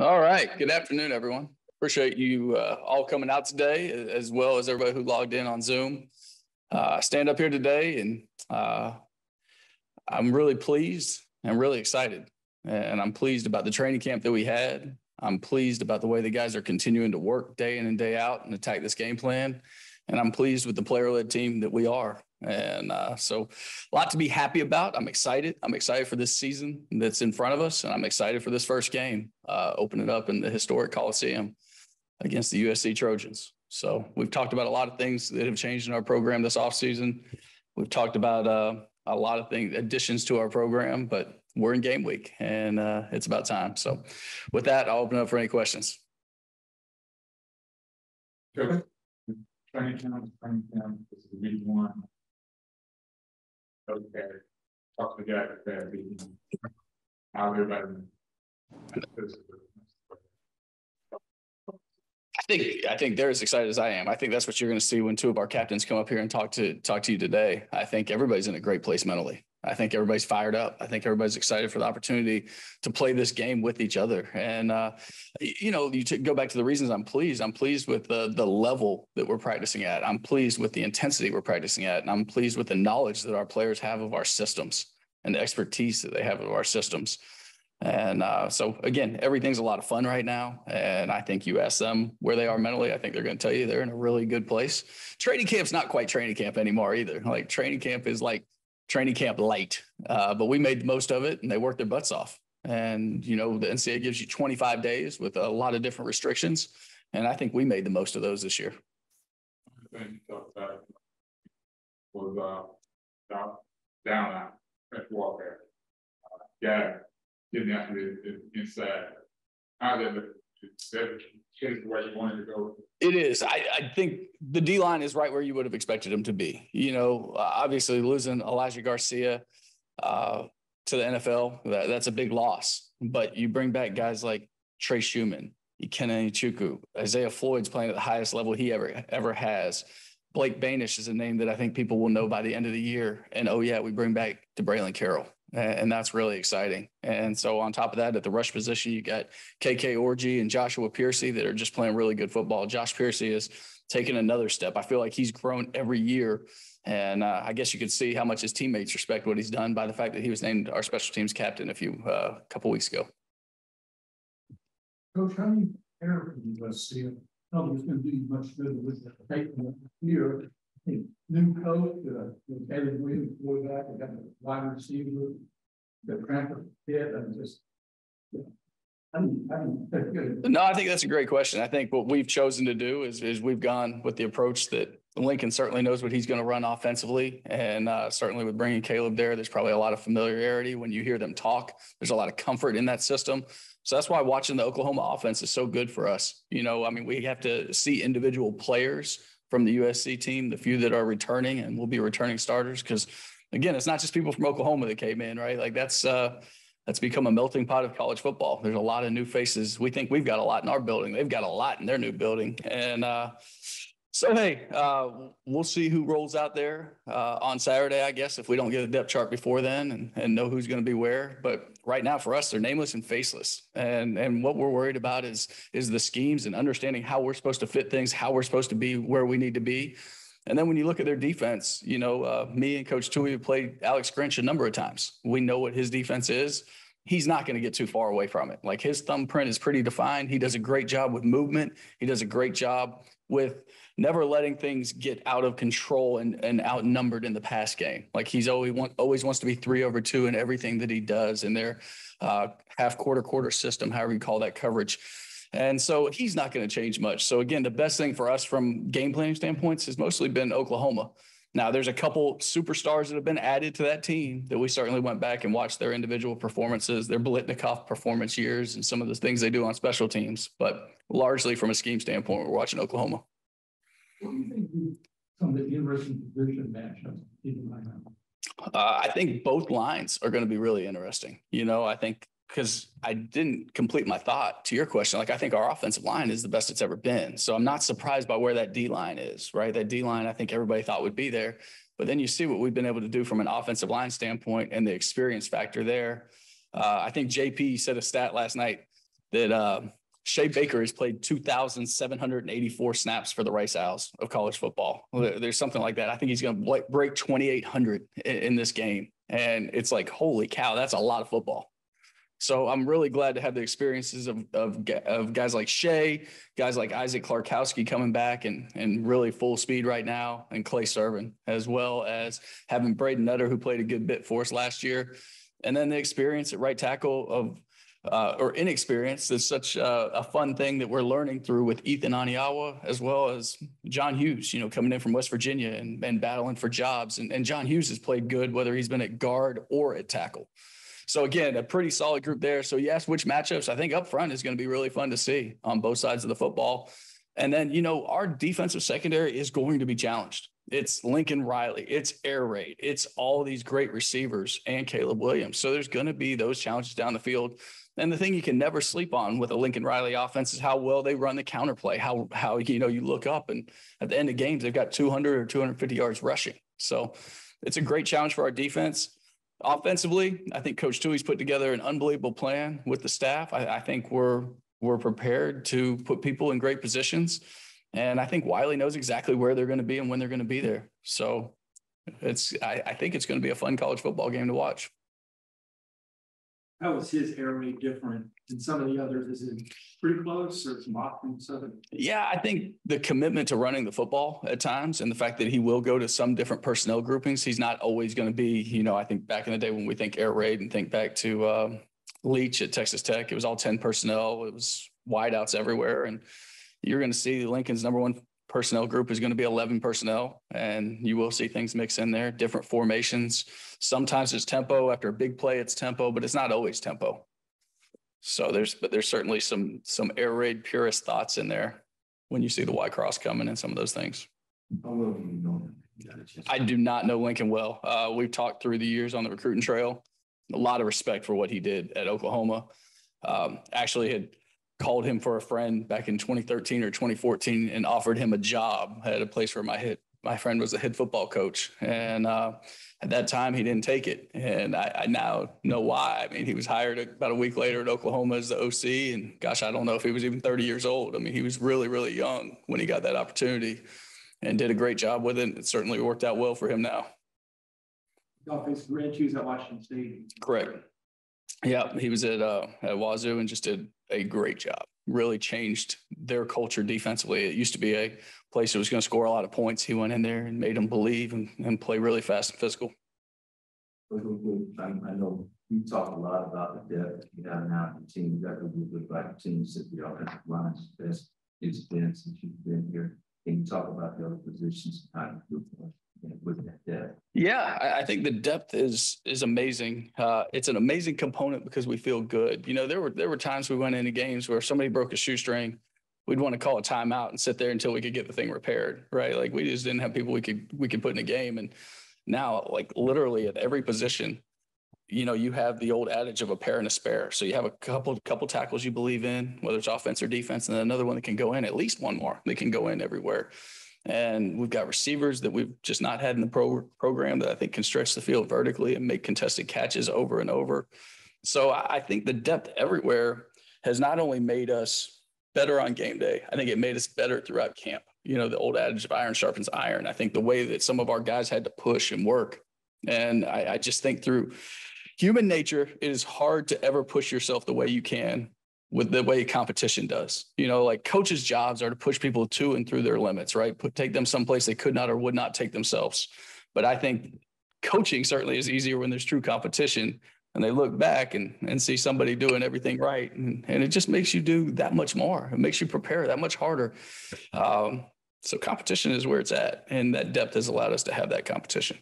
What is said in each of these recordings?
All right. Good afternoon, everyone. Appreciate you uh, all coming out today, as well as everybody who logged in on Zoom. Uh, stand up here today, and uh, I'm really pleased and really excited. And I'm pleased about the training camp that we had. I'm pleased about the way the guys are continuing to work day in and day out and attack this game plan. And I'm pleased with the player led team that we are. And uh, so, a lot to be happy about. I'm excited. I'm excited for this season that's in front of us, and I'm excited for this first game, uh, open it up in the historic Coliseum against the USC Trojans. So, we've talked about a lot of things that have changed in our program this offseason. We've talked about uh, a lot of things, additions to our program, but we're in game week and uh, it's about time. So, with that, I'll open up for any questions. Training camp, this is week one. Okay, talk to the guy there, how everybody. I think I think they're as excited as I am. I think that's what you're going to see when two of our captains come up here and talk to talk to you today. I think everybody's in a great place mentally. I think everybody's fired up. I think everybody's excited for the opportunity to play this game with each other. And uh, you know, you t- go back to the reasons I'm pleased. I'm pleased with the the level that we're practicing at. I'm pleased with the intensity we're practicing at, and I'm pleased with the knowledge that our players have of our systems and the expertise that they have of our systems. And uh, so again, everything's a lot of fun right now. And I think you ask them where they are mentally, I think they're going to tell you they're in a really good place. Training camp's not quite training camp anymore either. Like training camp is like training camp light, uh, but we made the most of it and they worked their butts off. And, you know, the NCAA gives you 25 days with a lot of different restrictions. And I think we made the most of those this year. Was uh, down, down at Walker. Uh, yeah, getting after the inside. How did it, it, where you wanted to go it is. I, I think the D line is right where you would have expected him to be. You know, uh, obviously losing Elijah Garcia uh, to the NFL, that, that's a big loss. But you bring back guys like Trey Schumann, Ikenna Nwachukwu, Isaiah Floyd's playing at the highest level he ever ever has. Blake Banish is a name that I think people will know by the end of the year. And oh yeah, we bring back DeBraylen Carroll and that's really exciting. And so on top of that, at the rush position, you got KK Orji and Joshua Piercy that are just playing really good football. Josh Piercy is taking another step. I feel like he's grown every year. And uh, I guess you could see how much his teammates respect what he's done by the fact that he was named our special teams captain a few uh, couple weeks ago. Coach, how do you see? it's going to do much good with the here new coach, uh, Caleb Williams, quarterback, I got a wide receiver, the transfer kid, and just. Yeah. I mean, I mean, no, I think that's a great question. I think what we've chosen to do is, is we've gone with the approach that Lincoln certainly knows what he's going to run offensively. And uh, certainly with bringing Caleb there, there's probably a lot of familiarity when you hear them talk. There's a lot of comfort in that system. So that's why watching the Oklahoma offense is so good for us. You know, I mean, we have to see individual players from the USC team, the few that are returning and will be returning starters. Because again, it's not just people from Oklahoma that came in, right? Like that's uh, that's become a melting pot of college football. There's a lot of new faces. We think we've got a lot in our building. They've got a lot in their new building, and uh, so hey, uh, we'll see who rolls out there uh, on Saturday. I guess if we don't get a depth chart before then and, and know who's going to be where. But right now, for us, they're nameless and faceless. And and what we're worried about is is the schemes and understanding how we're supposed to fit things, how we're supposed to be where we need to be. And then when you look at their defense, you know, uh, me and Coach Tui have played Alex Grinch a number of times. We know what his defense is. He's not going to get too far away from it. Like his thumbprint is pretty defined. He does a great job with movement. He does a great job with never letting things get out of control and, and outnumbered in the pass game. Like he's always want, always wants to be three over two in everything that he does in their uh, half quarter quarter system, however you call that coverage. And so he's not going to change much. So again, the best thing for us from game planning standpoints has mostly been Oklahoma. Now there's a couple superstars that have been added to that team that we certainly went back and watched their individual performances, their Biletnikoff performance years, and some of the things they do on special teams. But largely from a scheme standpoint, we're watching Oklahoma. What do you think some of the interesting position matchups uh, I think both lines are going to be really interesting. You know, I think because I didn't complete my thought to your question. Like I think our offensive line is the best it's ever been. So I'm not surprised by where that D line is, right? That D line I think everybody thought would be there. But then you see what we've been able to do from an offensive line standpoint and the experience factor there. Uh, I think JP said a stat last night that uh, Shea Baker has played 2,784 snaps for the Rice Owls of college football. There's something like that. I think he's going to break 2,800 in this game. And it's like, holy cow, that's a lot of football. So I'm really glad to have the experiences of, of, of guys like Shea, guys like Isaac Klarkowski coming back and, and really full speed right now, and Clay Servin, as well as having Braden Nutter, who played a good bit for us last year. And then the experience at right tackle of uh, or inexperience is such a, a, fun thing that we're learning through with Ethan Onianwa as well as John Hughes, you know, coming in from West Virginia and, and battling for jobs. And, and John Hughes has played good, whether he's been at guard or at tackle. So again, a pretty solid group there. So you which matchups I think up front is going to be really fun to see on both sides of the football. And then, you know, our defensive secondary is going to be challenged. It's Lincoln Riley, it's air raid, it's all these great receivers and Caleb Williams. So there's going to be those challenges down the field. And the thing you can never sleep on with a Lincoln Riley offense is how well they run the counterplay, how how you know you look up and at the end of games they've got 200 or 250 yards rushing. So it's a great challenge for our defense. Offensively, I think Coach Tui's put together an unbelievable plan with the staff. I, I, think we're we're prepared to put people in great positions, and I think Wiley knows exactly where they're going to be and when they're going to be there. So it's I, I think it's going to be a fun college football game to watch. How is his air raid different than some of the others? Is it pretty close or some often southern? Yeah, I think the commitment to running the football at times and the fact that he will go to some different personnel groupings. He's not always going to be, you know, I think back in the day when we think air raid and think back to uh, Leach at Texas Tech, it was all 10 personnel. It was wideouts everywhere. And you're going to see Lincoln's number one personnel group is going to be 11 personnel and you will see things mix in there different formations. Sometimes it's tempo after a big play it's tempo but it's not always tempo. So there's but there's certainly some some air raid purist thoughts in there when you see the y cross coming and some of those things. I do not know lincoln well. Uh, we've talked through the years on the recruiting trail. A lot of respect for what he did at oklahoma. Um, actually had called him for a friend back in 2013 or 2014 and offered him a job at a place where my hit my friend was a head football coach. And uh, at that time he didn't take it. And I, I, now know why. I mean he was hired about a week later at oklahoma as the oc and gosh i don't know if he was even 30 years old. I mean he was really really young when he got that opportunity and did a great job with it. It certainly worked out well for him now. Y'all faced grant at washington state. Correct yeah he was at uh, at wazoo and just did a great job. Really changed their culture defensively. It used to be a place that was going to score a lot of points. He went in there and made them believe and, and play really fast and physical. I know you talk a lot about the depth you have now the team. You got to be good about the teams that the offensive line's best it's been since you've been here. Can you talk about the other positions and how you Yeah, I, I, think the depth is is amazing. Uh, it's an amazing component because we feel good. You know, there were there were times we went into games where somebody broke a shoestring. We'd want to call a timeout and sit there until we could get the thing repaired, right? Like we just didn't have people we could we could put in a game. And now, like literally at every position, you know, you have the old adage of a pair and a spare. So you have a couple couple tackles you believe in, whether it's offense or defense, and then another one that can go in, at least one more. They can go in everywhere. And we've got receivers that we've just not had in the pro- program that I think can stretch the field vertically and make contested catches over and over. So I think the depth everywhere has not only made us better on game day, I think it made us better throughout camp. You know, the old adage of iron sharpens iron. I think the way that some of our guys had to push and work. And I, I just think through human nature, it is hard to ever push yourself the way you can with the way competition does. You know, like coaches' jobs are to push people to and through their limits, right? Put take them someplace they could not or would not take themselves. But I think coaching certainly is easier when there's true competition and they look back and, and see somebody doing everything right. And, and it just makes you do that much more. It makes you prepare that much harder. Um, so competition is where it's at. And that depth has allowed us to have that competition.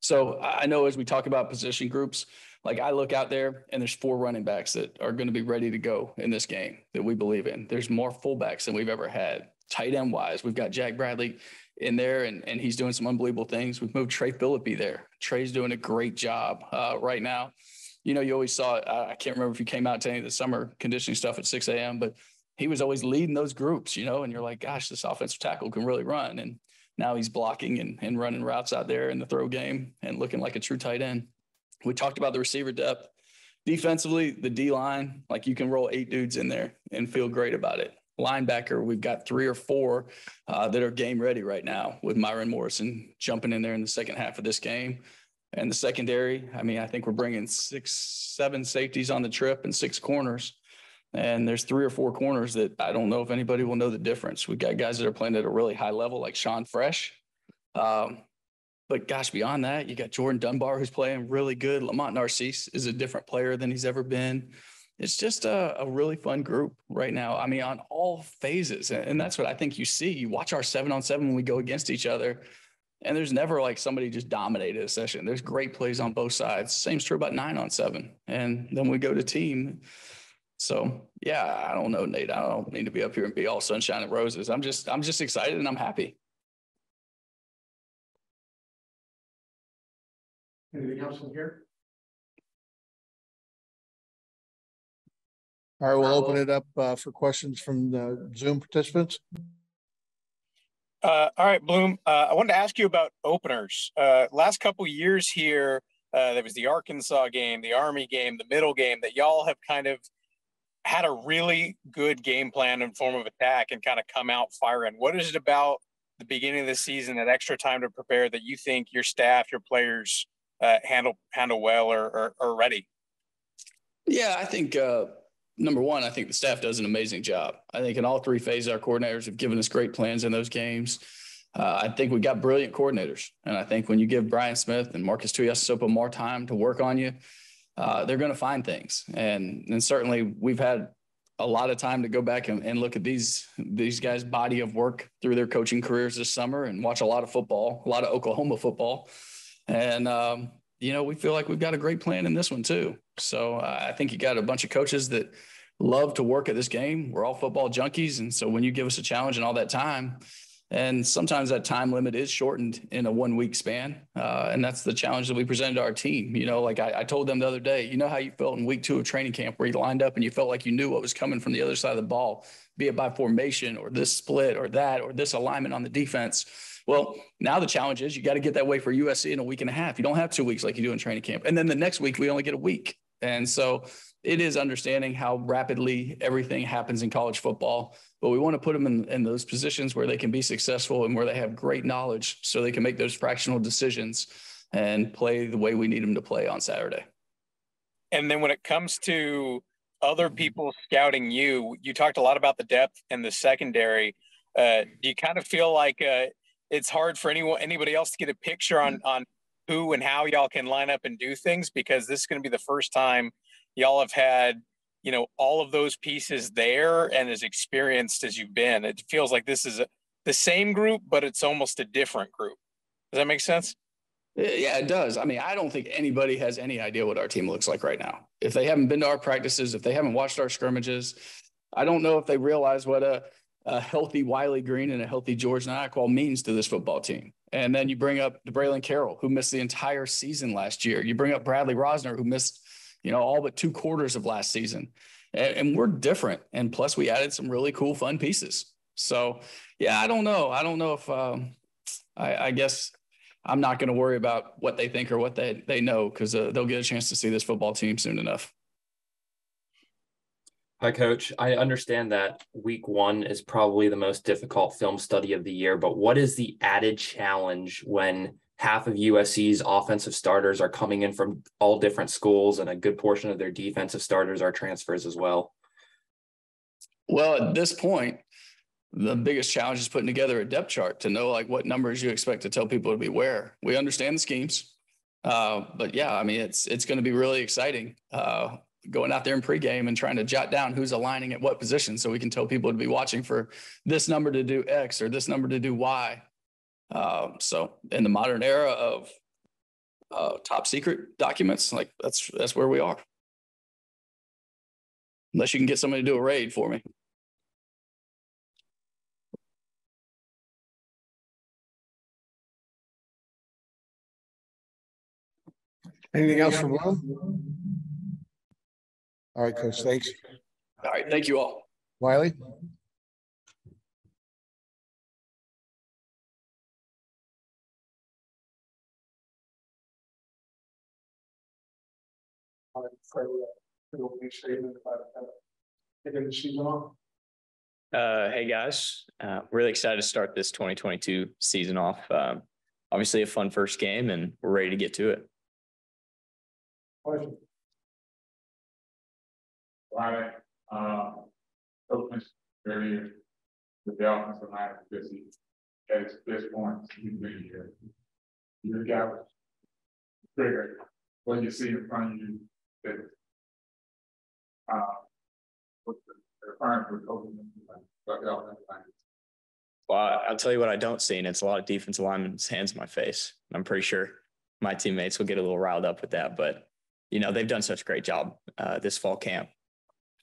So I know as we talk about position groups, like I look out there and there's four running backs that are going to be ready to go in this game that we believe in. There's more fullbacks than we've ever had. Tight end wise, we've got Jack Bradley in there and, and he's doing some unbelievable things. We've moved Trey Philippi there. Trey's doing a great job uh, right now. You know, you always saw, I can't remember if you came out to any of the summer conditioning stuff at 6 a.m., but he was always leading those groups, you know, and you're like, gosh, this offensive tackle can really run. And now he's blocking and, and running routes out there in the throw game and looking like a true tight end we talked about the receiver depth. Defensively, the D line, like you can roll eight dudes in there and feel great about it. Linebacker, we've got three or four uh, that are game ready right now with Myron Morrison jumping in there in the second half of this game. And the secondary, I mean, I think we're bringing six, seven safeties on the trip and six corners. And there's three or four corners that I don't know if anybody will know the difference. We've got guys that are playing at a really high level, like Sean Fresh. Um, but gosh, beyond that, you got Jordan Dunbar who's playing really good. Lamont Narcisse is a different player than he's ever been. It's just a, a really fun group right now. I mean, on all phases. And, and that's what I think you see. You watch our seven on seven when we go against each other. And there's never like somebody just dominated a session. There's great plays on both sides. Same's true about nine on seven. And then we go to team. So yeah, I don't know, Nate. I don't need to be up here and be all sunshine and roses. I'm just, I'm just excited and I'm happy. Anything else from here? All right, we'll open it up uh, for questions from the Zoom participants. Uh, all right, Bloom. Uh, I wanted to ask you about openers. Uh, last couple years here, uh, there was the Arkansas game, the Army game, the middle game that y'all have kind of had a really good game plan in form of attack and kind of come out firing. What is it about the beginning of the season, that extra time to prepare, that you think your staff, your players uh, handle handle well or, or, or ready? Yeah, I think uh, number one, I think the staff does an amazing job. I think in all three phases, our coordinators have given us great plans in those games. Uh, I think we got brilliant coordinators, and I think when you give Brian Smith and Marques Tuiasosopo more time to work on you, uh, they're going to find things. And and certainly we've had a lot of time to go back and, and look at these these guys' body of work through their coaching careers this summer and watch a lot of football, a lot of Oklahoma football, and um, you know we feel like we've got a great plan in this one too. So uh, I think you got a bunch of coaches that love to work at this game. We're all football junkies. And so when you give us a challenge and all that time, and sometimes that time limit is shortened in a one week span. Uh, and that's the challenge that we presented to our team. You know, like I, I, told them the other day, you know how you felt in week two of training camp where you lined up and you felt like you knew what was coming from the other side of the ball, be it by formation or this split or that or this alignment on the defense. Well, now the challenge is you got to get that way for USC in a week and a half. You don't have two weeks like you do in training camp. And then the next week, we only get a week. And so it is understanding how rapidly everything happens in college football, but we want to put them in, in those positions where they can be successful and where they have great knowledge so they can make those fractional decisions and play the way we need them to play on Saturday. And then when it comes to other people scouting you, you talked a lot about the depth and the secondary. Uh, do you kind of feel like uh, it's hard for anyone, anybody else to get a picture on on who and how y'all can line up and do things because this is going to be the first time y'all have had you know all of those pieces there and as experienced as you've been it feels like this is a, the same group but it's almost a different group does that make sense uh, yeah, it does. I mean, I don't think anybody has any idea what our team looks like right now. If they haven't been to our practices, if they haven't watched our scrimmages, I don't know if they realize what a, a healthy Wiley Green and a healthy George Nyakwol means to this football team. And then you bring up Braylon Carroll, who missed the entire season last year. You bring up Bradley Rosner, who missed, you know, all but two quarters of last season. And, and we're different. And plus, we added some really cool, fun pieces. So, yeah, I don't know. I don't know if um, I, I guess I'm not going to worry about what they think or what they, they know because uh, they'll get a chance to see this football team soon enough. Hi, Coach. I understand that week one is probably the most difficult film study of the year, but what is the added challenge when half of USC's offensive starters are coming in from all different schools and a good portion of their defensive starters are transfers as well? Well, at this point, the biggest challenge is putting together a depth chart to know like what numbers you expect to tell people to be where. We understand the schemes. Uh, but yeah, I mean, it's it's going to be really exciting. Uh, going out there in pregame and trying to jot down who's aligning at what position so we can tell people to be watching for this number to do X or this number to do Y. Uh, so in the modern era of uh, top secret documents, like that's that's where we are. Unless you can get somebody to do a raid for me. Anything else from Will? All right, Coach, thanks. All right, thank you all. Wiley? Opening statement about, uh, taking the season off. Uh, hey guys, uh, really excited to start this twenty twenty-two season off. Um, obviously a fun first game and we're ready to get to it. Question. Friday, uh, open earlier. The Dolphins are not busy. At this point, he's been here. You got. Figure, what you see in front of you, that. Uh. The, current for open. But, yeah, Well, I'll tell you what I don't see, and it's a lot of defensive linemen's hands in my face. I'm pretty sure my teammates will get a little riled up with that, but you know, they've done such a great job uh, this fall camp.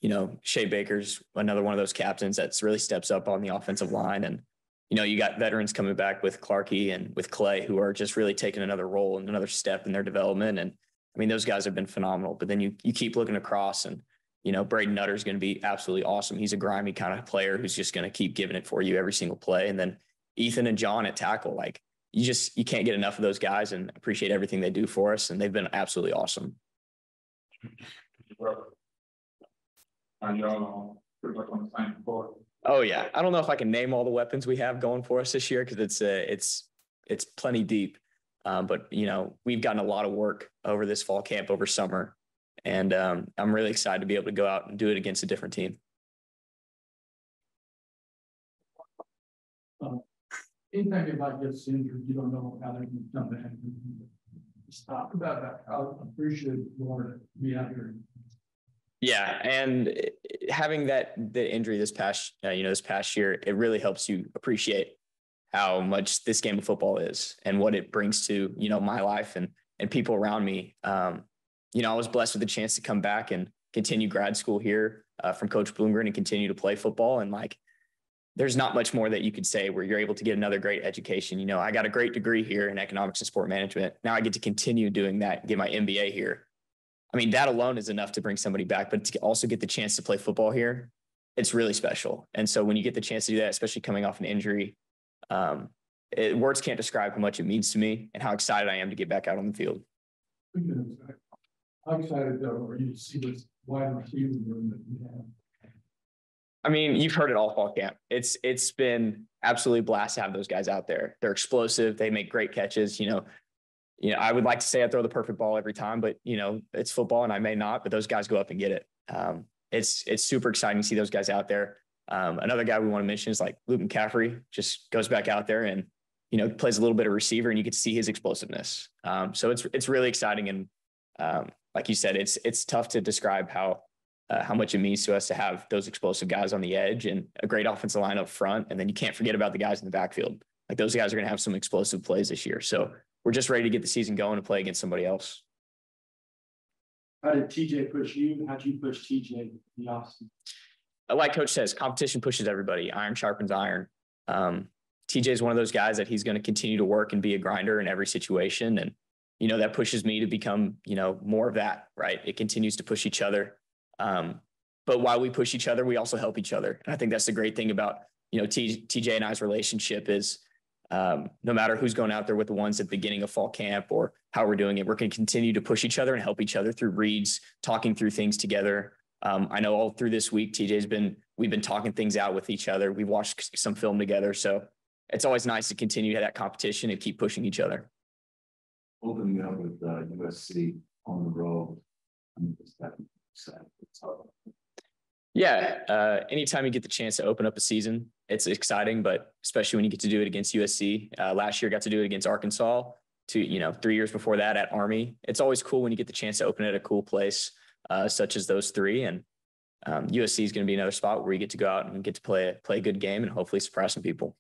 You know, Shea Baker's another one of those captains that's really steps up on the offensive line. And, you know, you got veterans coming back with Clarkey and with Clay who are just really taking another role and another step in their development. And I mean, those guys have been phenomenal. But then you you keep looking across and you know, Braden Nutter is going to be absolutely awesome. He's a grimy kind of player who's just going to keep giving it for you every single play. And then Ethan and John at tackle, like you just you can't get enough of those guys and appreciate everything they do for us. And they've been absolutely awesome. Y'all on the same board? Oh yeah, I don't know if I can name all the weapons we have going for us this year because it's uh, it's it's plenty deep. Um, but you know, we've gotten a lot of work over this fall camp over summer, and um, I'm really excited to be able to go out and do it against a different team. Uh, Anytime anybody gets injured, you don't know how they can come back. Just talk about that. I appreciate Lord be out here. Yeah, and having that the injury this past uh, you know this past year, it really helps you appreciate how much this game of football is and what it brings to you know my life and and people around me. Um, you know, I was blessed with the chance to come back and continue grad school here uh, from Coach Bloomgren and continue to play football. And like, there's not much more that you could say where you're able to get another great education. You know, I got a great degree here in economics and sport management. Now I get to continue doing that, get my MBA here. I mean, that alone is enough to bring somebody back, but to also get the chance to play football here, it's really special. And so when you get the chance to do that, especially coming off an injury, um, it, words can't describe how much it means to me and how excited I am to get back out on the field. How excited though are you to see this wide receiver room that we have? I mean, you've heard it all fall camp. It's it's been absolutely blast to have those guys out there. They're explosive. They make great catches. You know, you know, I would like to say I throw the perfect ball every time, but you know, it's football and I may not. But those guys go up and get it. Um, it's it's super exciting to see those guys out there. Um, another guy we want to mention is like Luke McCaffrey. Just goes back out there and you know plays a little bit of receiver, and you can see his explosiveness. Um, so it's it's really exciting and um, like you said, it's it's tough to describe how uh, how much it means to us to have those explosive guys on the edge and a great offensive line up front. And then you can't forget about the guys in the backfield. Like those guys are going to have some explosive plays this year. So we're just ready to get the season going and play against somebody else. How did TJ push you? How'd you push TJ the offseason? Like coach says, competition pushes everybody. Iron sharpens iron. Um, TJ is one of those guys that he's going to continue to work and be a grinder in every situation. And, you know, that pushes me to become, you know, more of that, right? It continues to push each other. Um, but while we push each other, we also help each other. And I think that's the great thing about, you know, T, TJ and I's relationship is um, no matter who's going out there with the ones at the beginning of fall camp or how we're doing it, we're going to continue to push each other and help each other through reads, talking through things together. Um, I know all through this week, TJ's been, we've been talking things out with each other. We've watched some film together. So it's always nice to continue that competition and keep pushing each other. Opening up with uh, USC on the road. I'm just yeah, uh, anytime you get the chance to open up a season, it's exciting. But especially when you get to do it against USC, uh, last year got to do it against Arkansas. To you know, three years before that at Army, it's always cool when you get the chance to open it at a cool place, uh, such as those three. And um, USC is going to be another spot where you get to go out and get to play play a good game and hopefully surprise some people.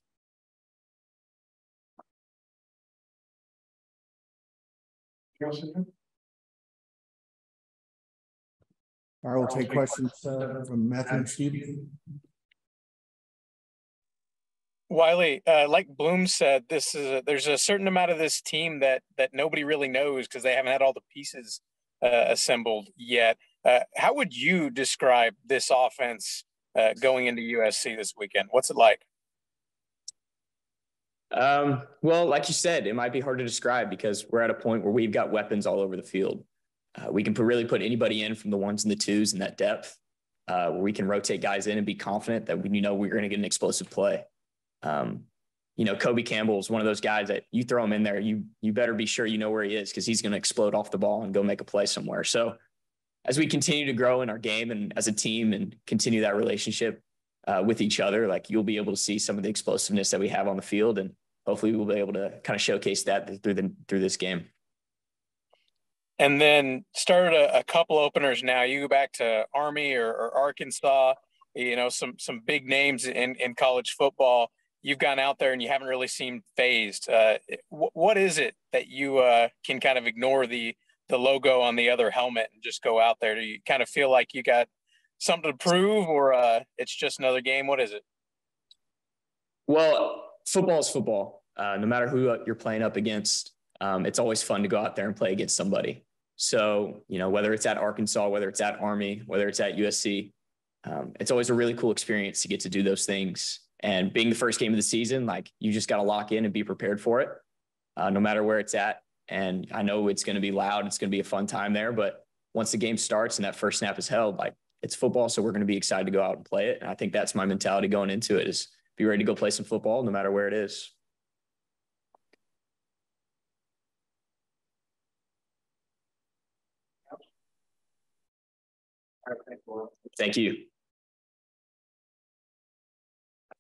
I will take questions uh, from Matthew and Steve. Wiley, uh, like Bloom said, this is a, there's a certain amount of this team that that nobody really knows because they haven't had all the pieces uh, assembled yet. Uh, how would you describe this offense uh, going into USC this weekend? What's it like? Um, well, like you said, it might be hard to describe because we're at a point where we've got weapons all over the field. Uh, we can really put anybody in from the ones and the twos in that depth, uh, where we can rotate guys in and be confident that we you know we're going to get an explosive play. Um, you know, Kobe Campbell is one of those guys that you throw him in there, you you better be sure you know where he is because he's going to explode off the ball and go make a play somewhere. So as we continue to grow in our game and as a team and continue that relationship uh, with each other, like you'll be able to see some of the explosiveness that we have on the field, and hopefully we'll be able to kind of showcase that through the through this game. And then started a, a couple openers now. You go back to Army or, or Arkansas, you know, some some big names in in college football you've gone out there and you haven't really seemed phased. Uh, what is it that you uh, can kind of ignore the the logo on the other helmet and just go out there? Do you kind of feel like you got something to prove, or uh, it's just another game? What is it? Well, football is football. Uh, no matter who you're playing up against, um, it's always fun to go out there and play against somebody. So, you know, whether it's at Arkansas, whether it's at Army, whether it's at USC, um, it's always a really cool experience to get to do those things and being the first game of the season, like you just got to lock in and be prepared for it, uh, no matter where it's at. And I know it's going to be loud. It's going to be a fun time there. But once the game starts and that first snap is held, like it's football. So we're going to be excited to go out and play it. And I think that's my mentality going into it is be ready to go play some football no matter where it is. Thank you.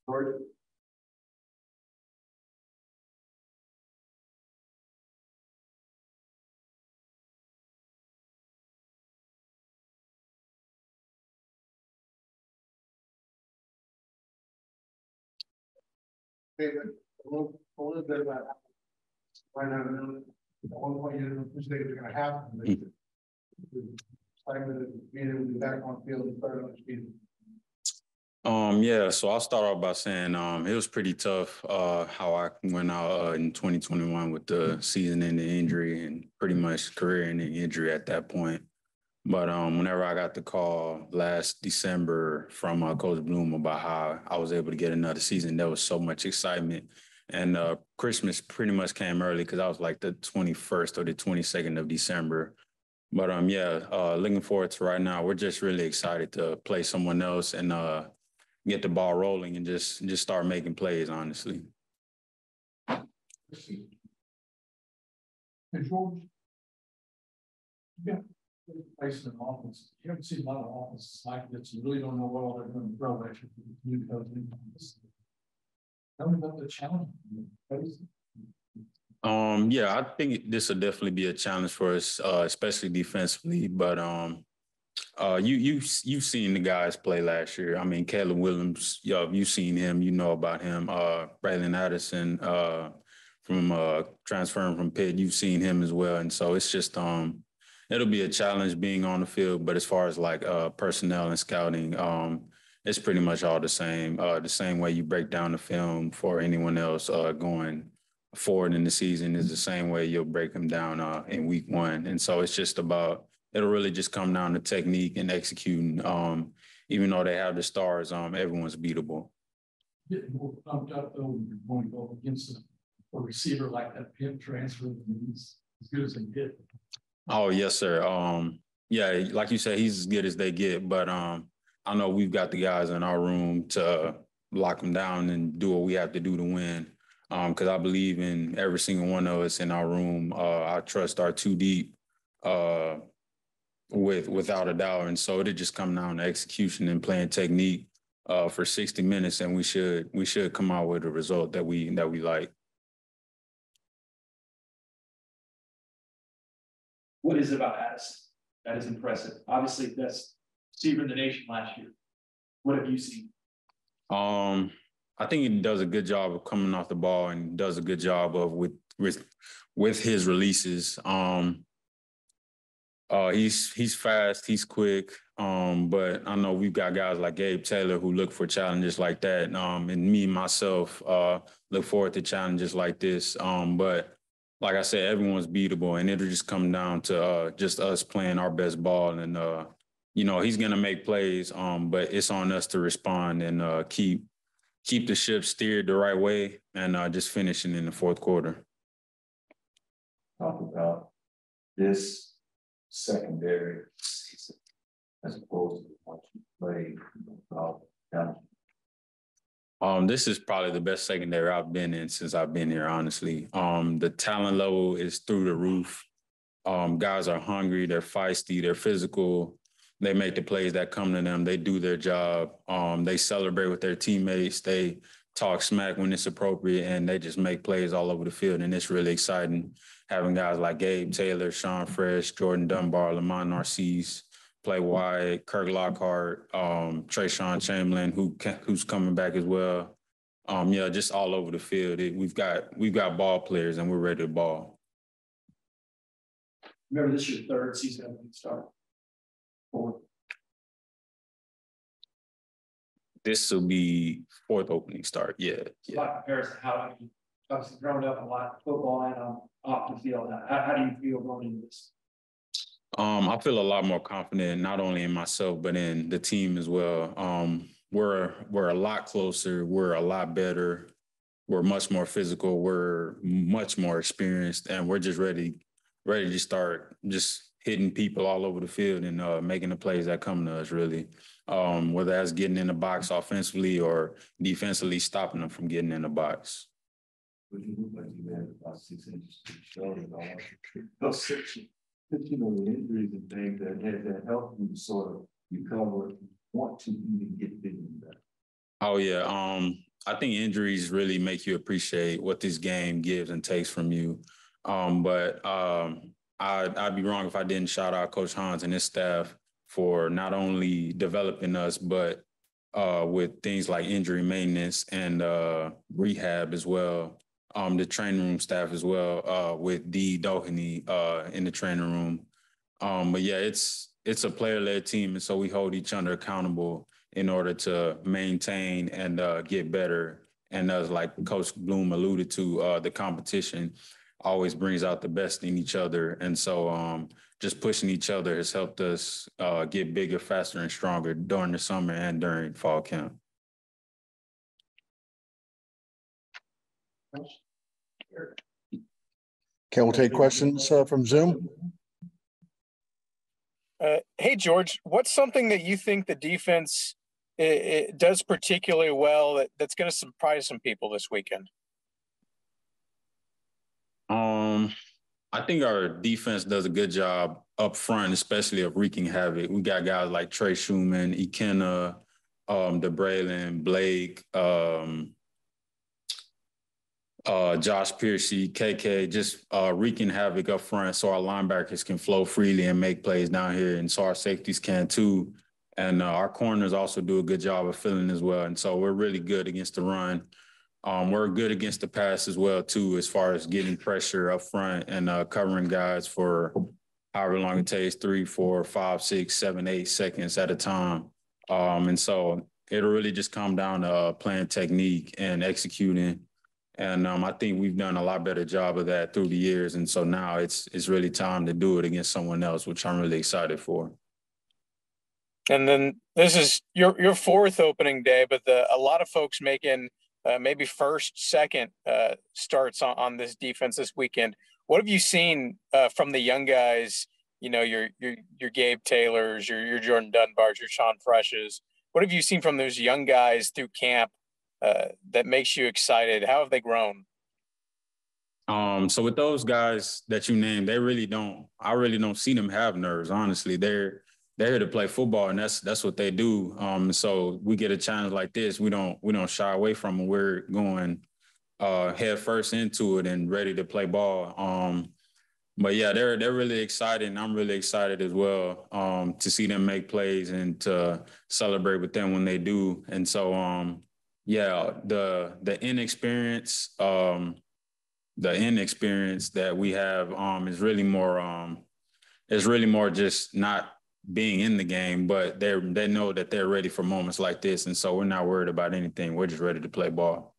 Lord. David, a little, a little bit about. Right now, at one point, you didn't anticipate it was gonna happen. Um, yeah, so I'll start off by saying um, it was pretty tough uh, how I went out uh, in 2021 with the season ending injury and pretty much career ending injury at that point. But um, whenever I got the call last December from uh, Coach Bloom about how I was able to get another season, there was so much excitement. And uh, Christmas pretty much came early because I was like the 21st or the 22nd of December. But um, yeah, uh, looking forward to right now. We're just really excited to play someone else and uh, get the ball rolling and just just start making plays, honestly. Control. Yeah, place in office. You haven't seen a lot of offices like this. You really don't know what all they're going to throw at you. Tell me about the challenge. Um, yeah, I think this will definitely be a challenge for us, uh, especially defensively. But um, uh, you you you've seen the guys play last year. I mean, Caleb Williams. Yo, you've seen him. You know about him. Uh, Braylon Addison uh, from uh, transferring from Pitt. You've seen him as well, and so it's just um, it'll be a challenge being on the field. But as far as like uh, personnel and scouting, um, it's pretty much all the same. Uh, the same way you break down the film for anyone else uh, going forward in the season is the same way you'll break them down uh, in week one. And so it's just about it'll really just come down to technique and executing. Um, even though they have the stars, um, everyone's beatable. Getting more pumped up though when you're going to go against a, a receiver like that Pitt transfer, he's as good as they get. Oh yes, sir. Um, yeah, like you said, he's as good as they get. But um, I know we've got the guys in our room to lock them down and do what we have to do to win. Um, because I believe in every single one of us in our room. Uh, I trust our two deep uh with without a doubt. And so it just come down to execution and playing technique uh, for 60 minutes, and we should we should come out with a result that we that we like. What is it about Addison that is impressive? Obviously, best receiver in the nation last year. What have you seen? Um, I think he does a good job of coming off the ball and does a good job of with with with his releases. Um, uh, he's he's fast, he's quick. Um, but I know we've got guys like Gabe Taylor who look for challenges like that. Um, and me myself uh, look forward to challenges like this. Um, but like I said, everyone's beatable, and it'll just come down to uh, just us playing our best ball. And uh, you know, he's gonna make plays. Um, but it's on us to respond and uh, keep keep the ship steered the right way, and uh, just finishing in the fourth quarter. Talk about this secondary season as opposed to what you played. down Um, this is probably the best secondary I've been in since I've been here, honestly. Um, the talent level is through the roof. Um, guys are hungry, they're feisty, they're physical. They make the plays that come to them. They do their job. Um, they celebrate with their teammates. They talk smack when it's appropriate, and they just make plays all over the field. And it's really exciting having guys like Gabe Taylor, Sean Fresh, Jordan Dunbar, Lamont Narcisse, play wide, Kirk Lockhart, um, Trayshawn Chamberlain, who who's coming back as well. Um, yeah, just all over the field. It- we've got we've got ball players, and we're ready to ball. Remember, this is your third season of the start. This will be fourth opening start. Yeah, yeah. of comparison, how you, obviously growing up a lot, of football and um, off the field, how, how do you feel going into this? Um, I feel a lot more confident, not only in myself, but in the team as well. Um, we're we're a lot closer. We're a lot better. We're much more physical. We're much more experienced, and we're just ready, ready to start just hitting people all over the field and uh, making the plays that come to us. Really, um, whether that's getting in the box offensively or defensively, stopping them from getting in the box. But you look like you had about six inches to show it all. Those six, you know, the injuries and things that had that helped you sort of recover, want to even get bigger than. Oh yeah. Um, I think injuries really make you appreciate what this game gives and takes from you. Um, but um, I'd, I'd be wrong if I didn't shout out Coach Hans and his staff for not only developing us, but uh, with things like injury maintenance and uh, rehab as well. Um, the training room staff as well, uh, with Dee Doheny uh, in the training room. Um, but yeah, it's it's a player-led team, and so we hold each other accountable in order to maintain and uh, get better. And as like Coach Bloom alluded to, uh, the competition always brings out the best in each other. And so um, just pushing each other has helped us uh, get bigger, faster, and stronger during the summer and during fall camp. Okay, we'll take questions uh, from Zoom. Uh, hey, George, what's something that you think the defense i i does particularly well that, that's going to surprise some people this weekend? Um, I think our defense does a good job up front, especially of wreaking havoc. We got guys like Trey Schumann, Ikenna, um, Blake, um, uh, Josh Piercy, KK, just uh, wreaking havoc up front so our linebackers can flow freely and make plays down here. And so our safeties can too. And uh, our corners also do a good job of filling as well. And so we're really good against the run. Um, we're good against the pass as well too, as far as getting pressure up front and uh, covering guys for however long it takes, three, four, five, six, seven, eight seconds at a time. Um, and so it'll really just come down to uh, playing technique and executing. And um, I think we've done a lot better job of that through the years. And so now it's it's really time to do it against someone else, which I'm really excited for. And then this is your your fourth opening day, but the, a lot of folks making uh, maybe first, second uh, starts on, on this defense this weekend. What have you seen uh, from the young guys? You know, your your your Gabe Taylors, your your Jordan Dunbars, your Sean Freshes. What have you seen from those young guys through camp uh, that makes you excited? How have they grown? Um, so with those guys that you named, they really don't. I really don't see them have nerves. Honestly, they're they're here to play football, and that's that's what they do. Um, so we get a challenge like this, we don't we don't shy away from it. We're going uh, head first into it and ready to play ball. Um, but yeah, they're they're really excited, and I'm really excited as well um, to see them make plays and to celebrate with them when they do. And so, um, yeah, the the inexperience, um, the inexperience that we have um, is really more um, is really more just not being in the game, but they they know that they're ready for moments like this, and so we're not worried about anything. We're just ready to play ball.